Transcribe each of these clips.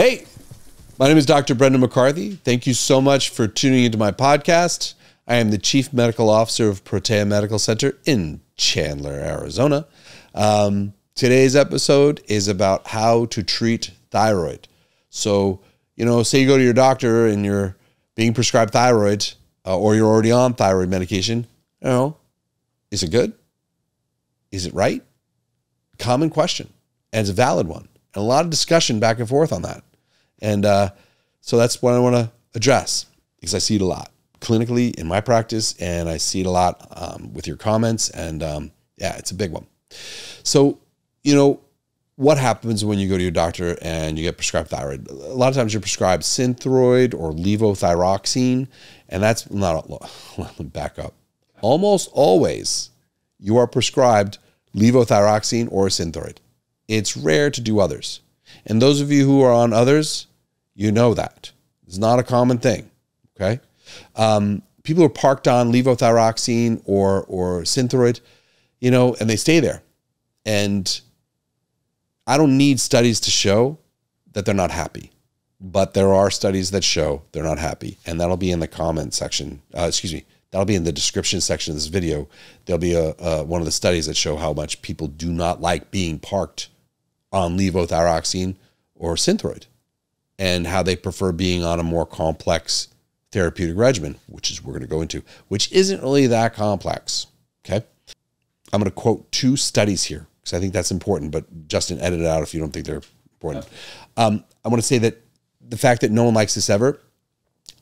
Hey, my name is Dr. Brendan McCarthy. Thank you so much for tuning into my podcast. I am the Chief Medical Officer of Protea Medical Center in Chandler, Arizona. Um, today's episode is about how to treat thyroid. So, you know, say you go to your doctor and you're being prescribed thyroid uh, or you're already on thyroid medication. You know, is it good? Is it right? Common question, and it's a valid one. And a lot of discussion back and forth on that. And uh, so that's what I want to address because I see it a lot clinically in my practice, and I see it a lot um, with your comments. And um, yeah, it's a big one. So, you know, what happens when you go to your doctor and you get prescribed thyroid? A lot of times you're prescribed Synthroid or levothyroxine, and that's not, let me back up. Almost always you are prescribed levothyroxine or Synthroid. It's rare to do others. And those of you who are on others, you know that. It's not a common thing. Okay. Um, people are parked on levothyroxine or, or Synthroid, you know, and they stay there. And I don't need studies to show that they're not happy, but there are studies that show they're not happy. And that'll be in the comment section. Uh, excuse me. That'll be in the description section of this video. There'll be a, a one of the studies that show how much people do not like being parked on levothyroxine or Synthroid and how they prefer being on a more complex therapeutic regimen, which is we're going to go into, which isn't really that complex. Okay. I'm going to quote two studies here because I think that's important, but Justin, edit it out if you don't think they're important. Um, I want to say that the fact that no one likes this ever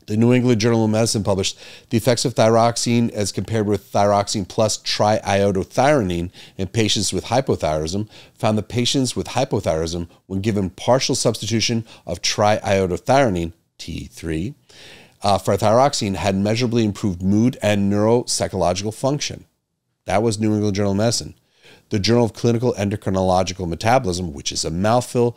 the New England Journal of Medicine published the effects of thyroxine as compared with thyroxine plus triiodothyronine in patients with hypothyroidism found that patients with hypothyroidism, when given partial substitution of triiodothyronine, T3, uh, for thyroxine, had measurably improved mood and neuropsychological function. That was New England Journal of Medicine. The Journal of Clinical Endocrinological Metabolism, which is a mouthful,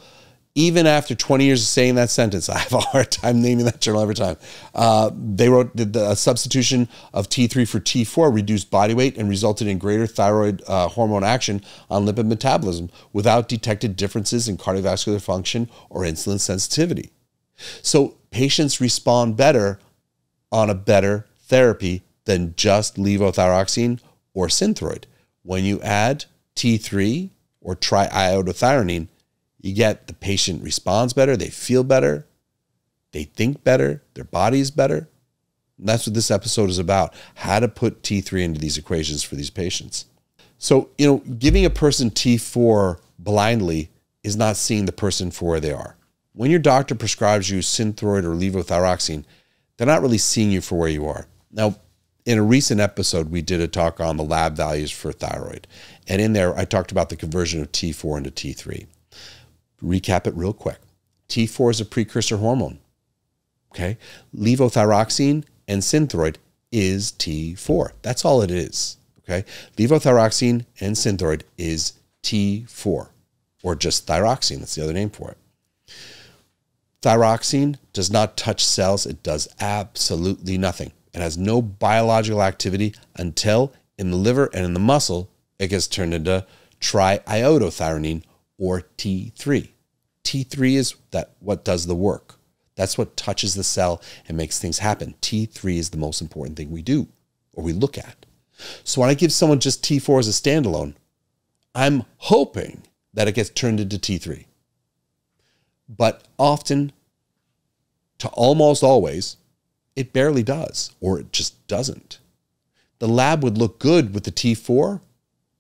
even after 20 years of saying that sentence, I have a hard time naming that journal every time. Uh, they wrote that the substitution of T3 for T4 reduced body weight and resulted in greater thyroid uh, hormone action on lipid metabolism without detected differences in cardiovascular function or insulin sensitivity. So patients respond better on a better therapy than just levothyroxine or Synthroid. When you add T3 or triiodothyronine, you get the patient responds better, they feel better, they think better, their body's better. And that's what this episode is about how to put T3 into these equations for these patients. So, you know, giving a person T4 blindly is not seeing the person for where they are. When your doctor prescribes you Synthroid or levothyroxine, they're not really seeing you for where you are. Now, in a recent episode, we did a talk on the lab values for thyroid. And in there, I talked about the conversion of T4 into T3 recap it real quick. T4 is a precursor hormone. Okay. Levothyroxine and Synthroid is T4. That's all it is. Okay. Levothyroxine and Synthroid is T4 or just thyroxine. That's the other name for it. Thyroxine does not touch cells. It does absolutely nothing. It has no biological activity until in the liver and in the muscle, it gets turned into triiodothyronine or T3. T3 is that what does the work. That's what touches the cell and makes things happen. T3 is the most important thing we do or we look at. So when I give someone just T4 as a standalone, I'm hoping that it gets turned into T3. But often, to almost always, it barely does, or it just doesn't. The lab would look good with the T4,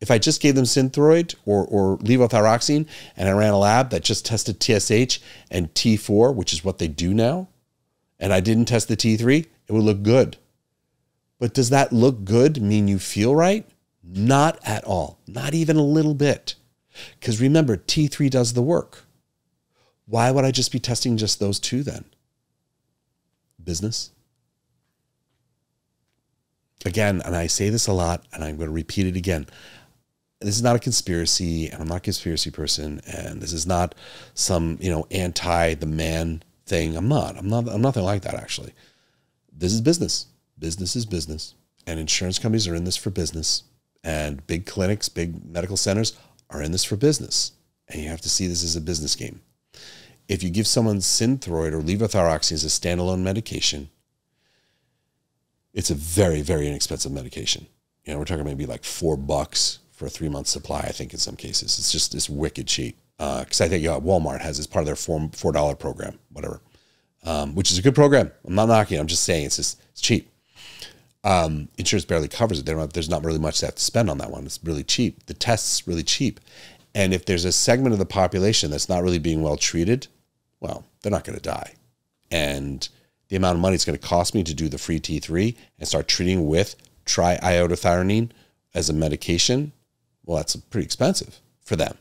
if I just gave them Synthroid or, or levothyroxine and I ran a lab that just tested TSH and T4, which is what they do now, and I didn't test the T3, it would look good. But does that look good mean you feel right? Not at all, not even a little bit. Because remember, T3 does the work. Why would I just be testing just those two then? Business? Again, and I say this a lot, and I'm going to repeat it again this is not a conspiracy, and I'm not a conspiracy person, and this is not some you know anti the man thing. I'm not. I'm not. I'm nothing like that actually. This is business. Business is business, and insurance companies are in this for business, and big clinics, big medical centers are in this for business, and you have to see this as a business game. If you give someone Synthroid or levothyroxine as a standalone medication, it's a very, very inexpensive medication. You know, we're talking maybe like four bucks for a three month supply, I think, in some cases. It's just it's wicked cheap. Because uh, I think Walmart has it's part of their four four dollar program, whatever, um, which is a good program. I'm not knocking. It, I'm just saying it's just it's cheap. Um, insurance barely covers it. Have, there's not really much they have to spend on that one. It's really cheap. The test's really cheap, and if there's a segment of the population that's not really being well treated, well, they're not going to die. And the amount of money it's going to cost me to do the free T3 and start treating with triiodothyronine as a medication, well, that's pretty expensive for them.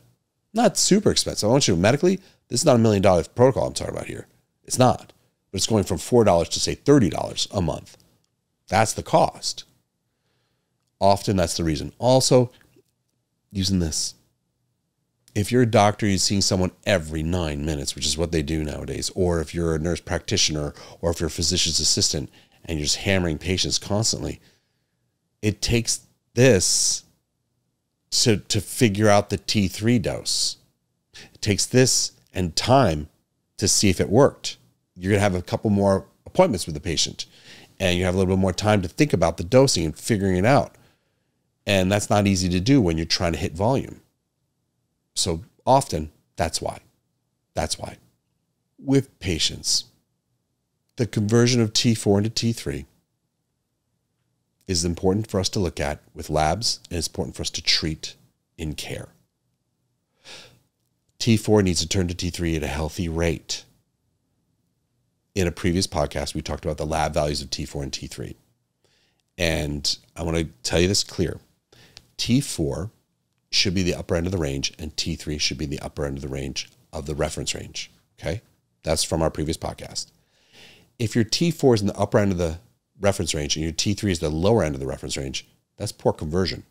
Not super expensive. I want you to medically, this is not a million dollar protocol I'm talking about here. It's not. But it's going from $4 to say $30 a month. That's the cost. Often that's the reason. Also, using this if you're a doctor, you're seeing someone every nine minutes, which is what they do nowadays, or if you're a nurse practitioner or if you're a physician's assistant and you're just hammering patients constantly, it takes this to, to figure out the T3 dose. It takes this and time to see if it worked. You're going to have a couple more appointments with the patient and you have a little bit more time to think about the dosing and figuring it out. And that's not easy to do when you're trying to hit volume. So often, that's why. That's why. With patients, the conversion of T4 into T3 is important for us to look at with labs and it's important for us to treat in care. T4 needs to turn to T3 at a healthy rate. In a previous podcast, we talked about the lab values of T4 and T3. And I want to tell you this clear T4 should be the upper end of the range, and T3 should be the upper end of the range of the reference range. Okay. That's from our previous podcast. If your T4 is in the upper end of the reference range and your T3 is the lower end of the reference range, that's poor conversion.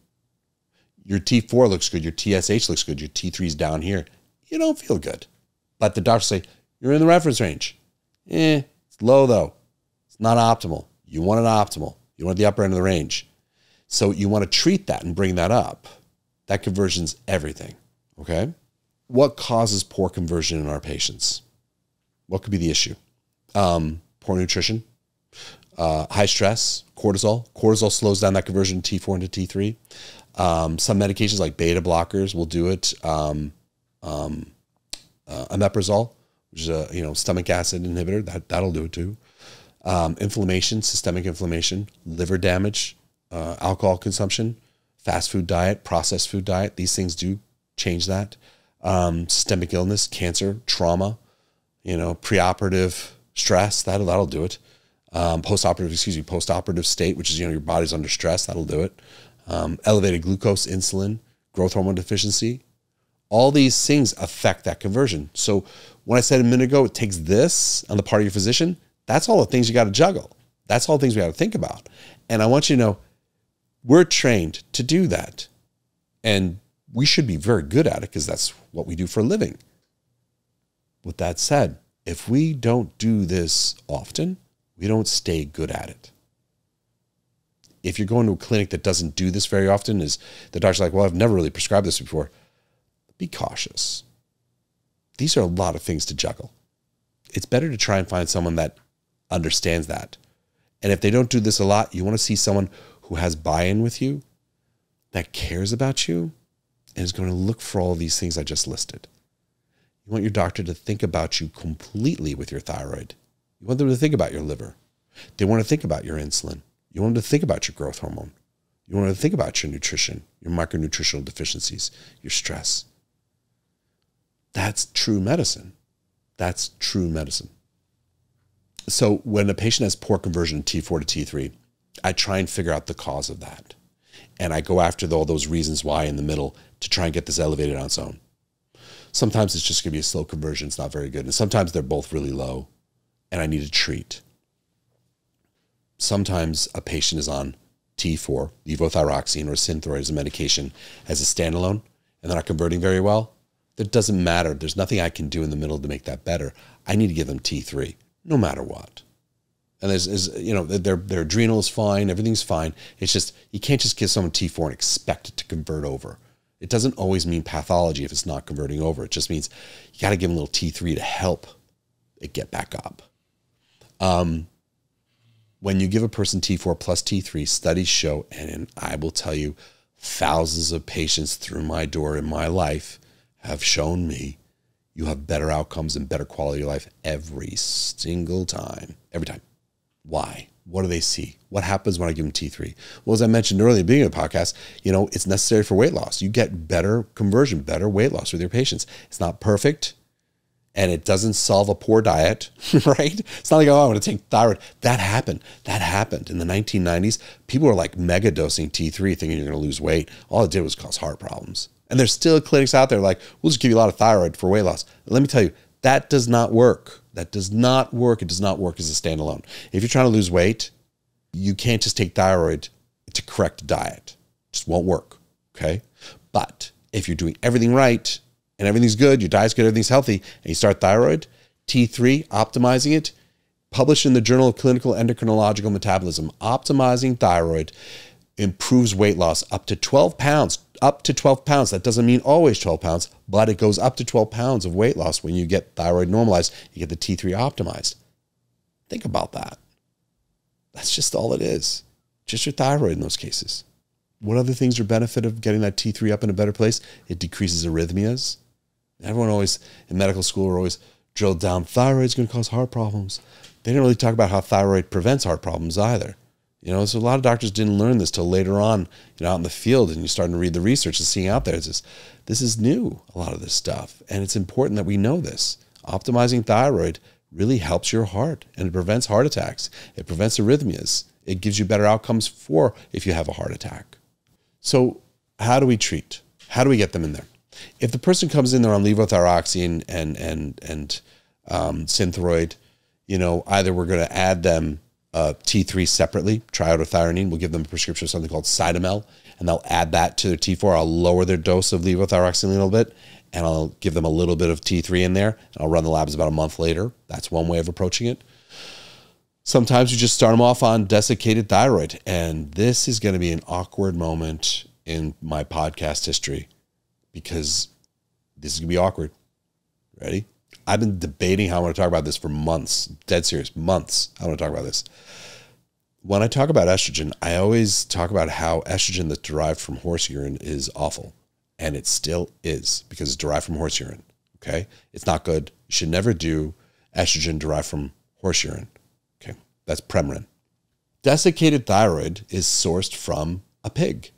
Your T4 looks good, your TSH looks good, your T3 is down here. You don't feel good. But the doctors say, you're in the reference range. Eh, it's low though. It's not optimal. You want it optimal. You want the upper end of the range. So you want to treat that and bring that up. That conversion's everything. Okay. What causes poor conversion in our patients? What could be the issue? Um, poor nutrition, uh, high stress, cortisol. Cortisol slows down that conversion T4 into T3. Um, some medications like beta blockers will do it. Um, um, uh, omeprazole, which is a you know stomach acid inhibitor, that that'll do it too. Um, inflammation, systemic inflammation, liver damage, uh, alcohol consumption, fast food diet, processed food diet. These things do change that. Um, systemic illness, cancer, trauma, you know, preoperative stress, that'll, that'll do it. Um, postoperative, excuse me, postoperative state, which is, you know, your body's under stress, that'll do it. Um, elevated glucose, insulin, growth hormone deficiency. All these things affect that conversion. So when I said a minute ago, it takes this on the part of your physician, that's all the things you got to juggle. That's all the things we got to think about. And I want you to know we're trained to do that. And we should be very good at it because that's what we do for a living. With that said, if we don't do this often, we don't stay good at it. If you're going to a clinic that doesn't do this very often, is the doctor's like, well, I've never really prescribed this before. Be cautious. These are a lot of things to juggle. It's better to try and find someone that understands that. And if they don't do this a lot, you want to see someone who has buy in with you, that cares about you, and is going to look for all these things I just listed. You want your doctor to think about you completely with your thyroid. You want them to think about your liver. They want to think about your insulin. You want them to think about your growth hormone. You want them to think about your nutrition, your micronutritional deficiencies, your stress. That's true medicine. That's true medicine. So when a patient has poor conversion T4 to T3, I try and figure out the cause of that. And I go after all those reasons why in the middle to try and get this elevated on its own. Sometimes it's just going to be a slow conversion. It's not very good. And sometimes they're both really low and I need to treat. Sometimes a patient is on T4, levothyroxine or Synthroid as a medication as a standalone and they're not converting very well. That doesn't matter. There's nothing I can do in the middle to make that better. I need to give them T3 no matter what and there's, is you know their their adrenal is fine, everything's fine. It's just you can't just give someone T4 and expect it to convert over. It doesn't always mean pathology if it's not converting over. It just means you got to give them a little T3 to help it get back up. Um, when you give a person T4 plus T3, studies show, and I will tell you, thousands of patients through my door in my life have shown me you have better outcomes and better quality of life every single time. Every time. Why? What do they see? What happens when I give them T3? Well, as I mentioned earlier at the beginning of the podcast, you know, it's necessary for weight loss. You get better conversion, better weight loss with your patients. It's not perfect and it doesn't solve a poor diet, right? It's not like, oh, I'm going to take thyroid. That happened. That happened in the 1990s. People were like mega dosing T3 thinking you're going to lose weight. All it did was cause heart problems. And there's still clinics out there like, we'll just give you a lot of thyroid for weight loss. Let me tell you, that does not work. That does not work. It does not work as a standalone. If you're trying to lose weight, you can't just take thyroid to correct diet. It just won't work. Okay. But if you're doing everything right and everything's good, your diet's good, everything's healthy, and you start thyroid, T3, optimizing it, published in the Journal of Clinical Endocrinological Metabolism, optimizing thyroid improves weight loss up to 12 pounds. Up to 12 pounds. That doesn't mean always 12 pounds, but it goes up to 12 pounds of weight loss when you get thyroid normalized, you get the T3 optimized. Think about that. That's just all it is. Just your thyroid in those cases. What other things are benefit of getting that T3 up in a better place? It decreases arrhythmias. Everyone always in medical school are always drilled down thyroid's going to cause heart problems. They didn't really talk about how thyroid prevents heart problems either. You know, so a lot of doctors didn't learn this till later on, you know, out in the field, and you're starting to read the research and seeing out there. It's just, this is new, a lot of this stuff. And it's important that we know this. Optimizing thyroid really helps your heart and it prevents heart attacks. It prevents arrhythmias. It gives you better outcomes for if you have a heart attack. So, how do we treat? How do we get them in there? If the person comes in there on levothyroxine and and and um, synthroid, you know, either we're going to add them uh, T3 separately, triiodothyronine. We'll give them a prescription of something called Cytomel, and they'll add that to their T4. I'll lower their dose of levothyroxine a little bit, and I'll give them a little bit of T3 in there, and I'll run the labs about a month later. That's one way of approaching it. Sometimes you just start them off on desiccated thyroid, and this is going to be an awkward moment in my podcast history because this is going to be awkward. Ready? I've been debating how I want to talk about this for months, dead serious, months. I want to talk about this. When I talk about estrogen, I always talk about how estrogen that's derived from horse urine is awful. And it still is because it's derived from horse urine. Okay. It's not good. You should never do estrogen derived from horse urine. Okay. That's Premarin. Desiccated thyroid is sourced from a pig.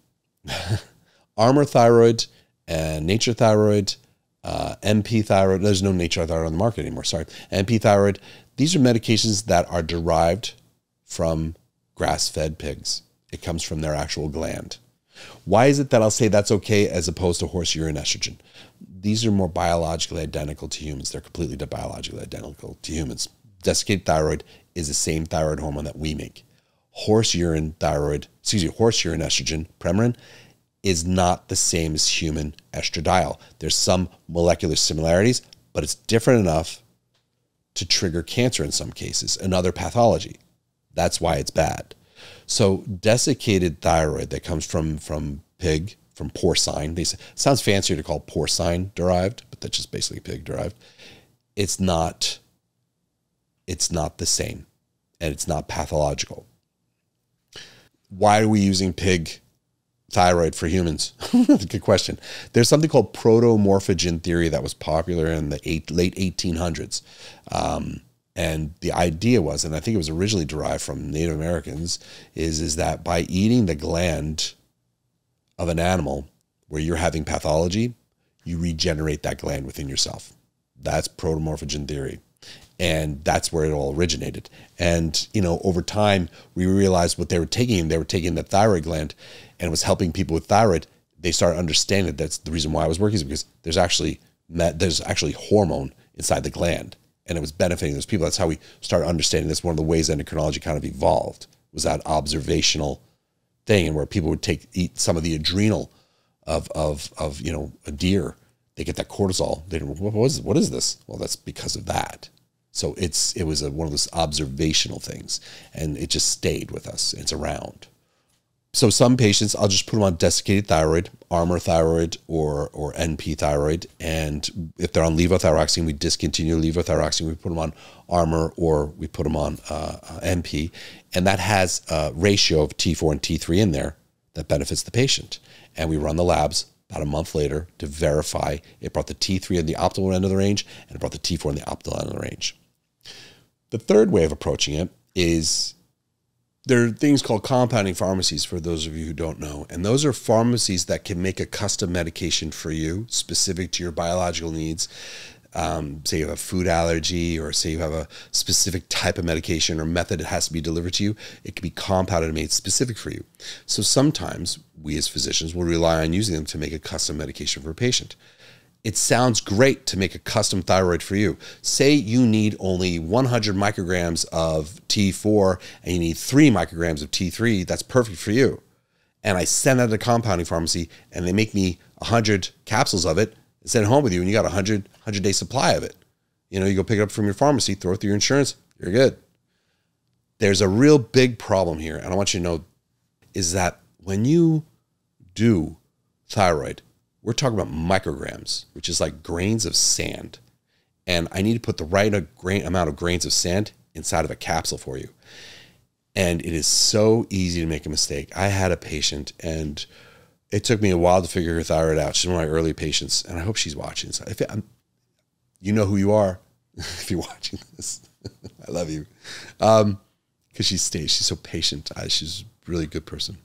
Armour thyroid and nature thyroid uh, NP thyroid. There's no nature thyroid on the market anymore. Sorry, NP thyroid. These are medications that are derived from grass-fed pigs. It comes from their actual gland. Why is it that I'll say that's okay as opposed to horse urine estrogen? These are more biologically identical to humans. They're completely biologically identical to humans. Desiccated thyroid is the same thyroid hormone that we make. Horse urine thyroid, excuse me, horse urine estrogen, Premarin, is not the same as human estradiol. There's some molecular similarities, but it's different enough to trigger cancer in some cases another pathology. That's why it's bad. So desiccated thyroid that comes from from pig, from porcine. They sounds fancier to call porcine derived, but that's just basically pig derived. It's not it's not the same and it's not pathological. Why are we using pig thyroid for humans? Good question. There's something called protomorphogen theory that was popular in the eight, late 1800s. Um, and the idea was, and I think it was originally derived from Native Americans, is, is that by eating the gland of an animal where you're having pathology, you regenerate that gland within yourself. That's protomorphogen theory. And that's where it all originated. And, you know, over time, we realized what they were taking, they were taking the thyroid gland and was helping people with thyroid, they started understanding that that's the reason why I was working is because there's actually there's actually hormone inside the gland, and it was benefiting those people. That's how we started understanding this. One of the ways endocrinology kind of evolved was that observational thing, and where people would take eat some of the adrenal of of of you know a deer, they get that cortisol. They what is what is this? Well, that's because of that. So it's it was a, one of those observational things, and it just stayed with us. It's around. So some patients, I'll just put them on desiccated thyroid, Armour thyroid, or or NP thyroid, and if they're on levothyroxine, we discontinue levothyroxine. We put them on Armour, or we put them on uh NP, and that has a ratio of T4 and T3 in there that benefits the patient. And we run the labs about a month later to verify it brought the T3 in the optimal end of the range and it brought the T4 in the optimal end of the range. The third way of approaching it is there are things called compounding pharmacies for those of you who don't know. And those are pharmacies that can make a custom medication for you specific to your biological needs. Um, say you have a food allergy or say you have a specific type of medication or method that has to be delivered to you, it can be compounded and made specific for you. So sometimes we as physicians will rely on using them to make a custom medication for a patient it sounds great to make a custom thyroid for you. Say you need only 100 micrograms of T4 and you need three micrograms of T3, that's perfect for you. And I send that to the compounding pharmacy and they make me 100 capsules of it and send it home with you and you got a 100, 100 day supply of it. You know, you go pick it up from your pharmacy, throw it through your insurance, you're good. There's a real big problem here, and I want you to know is that when you do thyroid, we're talking about micrograms, which is like grains of sand. And I need to put the right amount of grains of sand inside of a capsule for you. And it is so easy to make a mistake. I had a patient and it took me a while to figure her thyroid out. She's one of my early patients, and I hope she's watching. So if it, you know who you are, if you're watching this, I love you. Um, because she stays, she's so patient. she's a really good person.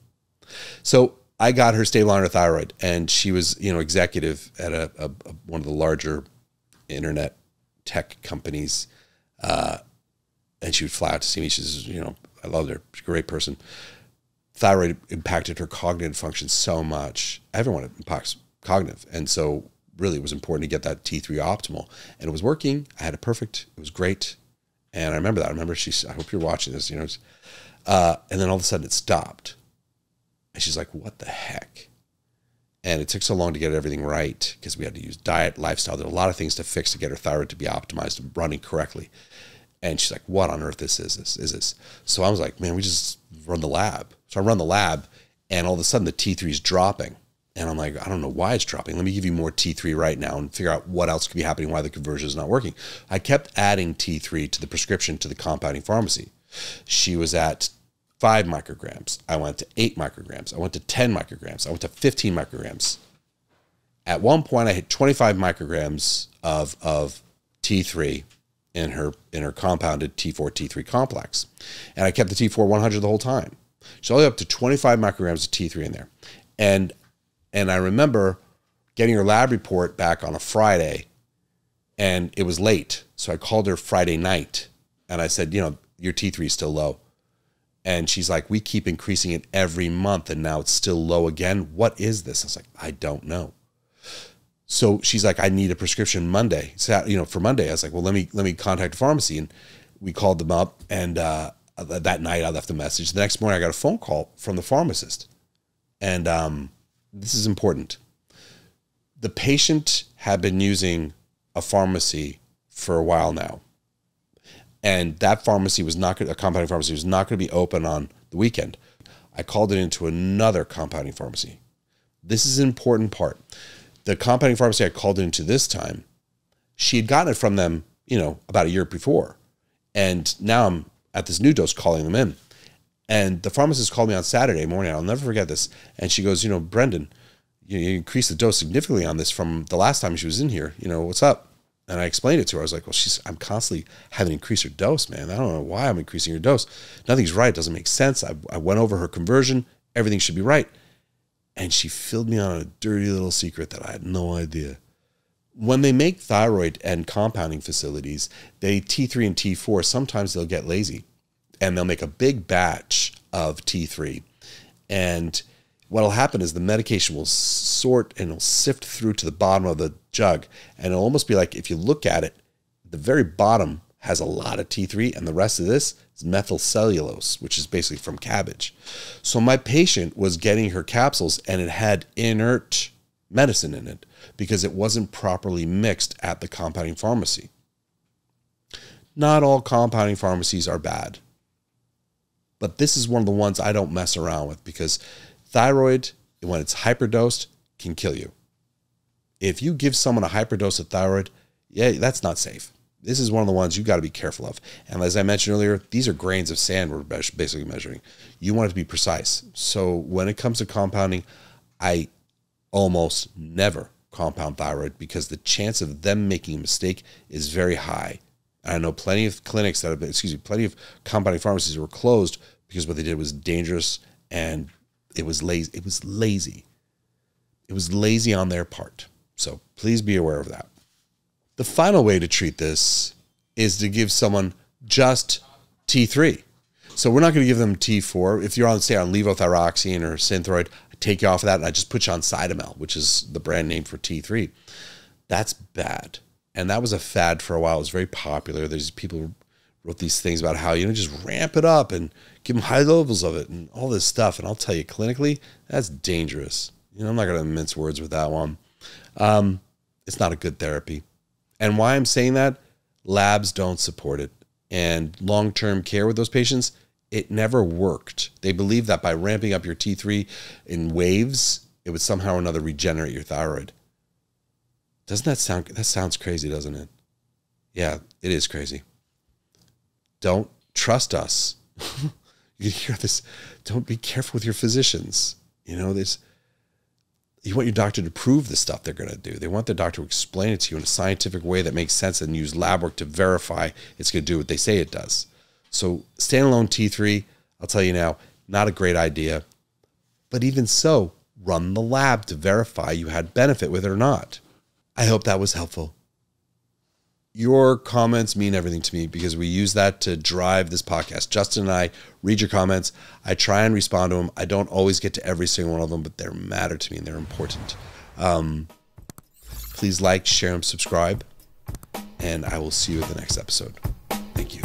So I got her stable on her thyroid, and she was, you know, executive at a, a, a one of the larger internet tech companies, uh, and she would fly out to see me. She's, you know, I loved her. She's a great person. Thyroid impacted her cognitive function so much. Everyone impacts cognitive, and so really it was important to get that T3 optimal, and it was working. I had it perfect. It was great, and I remember that. I remember she. I hope you're watching this. You know, uh, and then all of a sudden it stopped and she's like, what the heck? And it took so long to get everything right because we had to use diet, lifestyle. There were a lot of things to fix to get her thyroid to be optimized and running correctly. And she's like, what on earth this is this? Is this? So I was like, man, we just run the lab. So I run the lab and all of a sudden the T3 is dropping. And I'm like, I don't know why it's dropping. Let me give you more T3 right now and figure out what else could be happening, why the conversion is not working. I kept adding T3 to the prescription to the compounding pharmacy. She was at five micrograms. I went to eight micrograms. I went to 10 micrograms. I went to 15 micrograms. At one point, I hit 25 micrograms of, of T3 in her in her compounded T4 T3 complex, and I kept the T4 100 the whole time. She's only up to 25 micrograms of T3 in there, and and I remember getting her lab report back on a Friday, and it was late, so I called her Friday night, and I said, you know, your T3 is still low. And she's like, we keep increasing it every month and now it's still low again. What is this? I was like, I don't know. So she's like, I need a prescription Monday. So, you know, for Monday, I was like, well, let me, let me contact a pharmacy. And we called them up. And uh, that night I left a message. The next morning I got a phone call from the pharmacist. And um, this is important. The patient had been using a pharmacy for a while now and that pharmacy was not a compounding pharmacy was not going to be open on the weekend. I called it into another compounding pharmacy. This is an important part. The compounding pharmacy I called into this time, she had gotten it from them, you know, about a year before. And now I'm at this new dose calling them in. And the pharmacist called me on Saturday morning. I'll never forget this. And she goes, you know, Brendan, you, increased the dose significantly on this from the last time she was in here. You know, what's up? And I explained it to her. I was like, well, she's, I'm constantly having to increase her dose, man. I don't know why I'm increasing her dose. Nothing's right. It doesn't make sense. I, I went over her conversion. Everything should be right. And she filled me on a dirty little secret that I had no idea. When they make thyroid and compounding facilities, they T3 and T4, sometimes they'll get lazy and they'll make a big batch of T3. And what'll happen is the medication will sort and it'll sift through to the bottom of the jug. And it'll almost be like if you look at it, the very bottom has a lot of T3 and the rest of this is methyl cellulose, which is basically from cabbage. So my patient was getting her capsules and it had inert medicine in it because it wasn't properly mixed at the compounding pharmacy. Not all compounding pharmacies are bad. But this is one of the ones I don't mess around with because Thyroid, when it's hyperdosed, can kill you. If you give someone a hyperdose of thyroid, yeah, that's not safe. This is one of the ones you got to be careful of. And as I mentioned earlier, these are grains of sand we're basically measuring. You want it to be precise. So when it comes to compounding, I almost never compound thyroid because the chance of them making a mistake is very high. And I know plenty of clinics that have been, excuse me, plenty of compounding pharmacies were closed because what they did was dangerous and it was lazy. It was lazy. It was lazy on their part. So please be aware of that. The final way to treat this is to give someone just T3. So we're not going to give them T4. If you're on, say, on levothyroxine or Synthroid, I take you off of that and I just put you on Cytomel, which is the brand name for T3. That's bad. And that was a fad for a while. It was very popular. There's people wrote these things about how, you know, just ramp it up and give them high levels of it and all this stuff. And I'll tell you, clinically, that's dangerous. You know, I'm not going to mince words with that one. Um, it's not a good therapy. And why I'm saying that, labs don't support it. And long term care with those patients, it never worked. They believe that by ramping up your T3 in waves, it would somehow or another regenerate your thyroid. Doesn't that sound, that sounds crazy, doesn't it? Yeah, it is crazy. Don't trust us. you hear this. Don't be careful with your physicians. You know, this, you want your doctor to prove the stuff they're going to do. They want their doctor to explain it to you in a scientific way that makes sense and use lab work to verify it's going to do what they say it does. So, standalone T3, I'll tell you now, not a great idea. But even so, run the lab to verify you had benefit with it or not. I hope that was helpful your comments mean everything to me because we use that to drive this podcast. Justin and I read your comments. I try and respond to them. I don't always get to every single one of them, but they matter to me and they're important. Um, please like, share, and subscribe. And I will see you at the next episode. Thank you.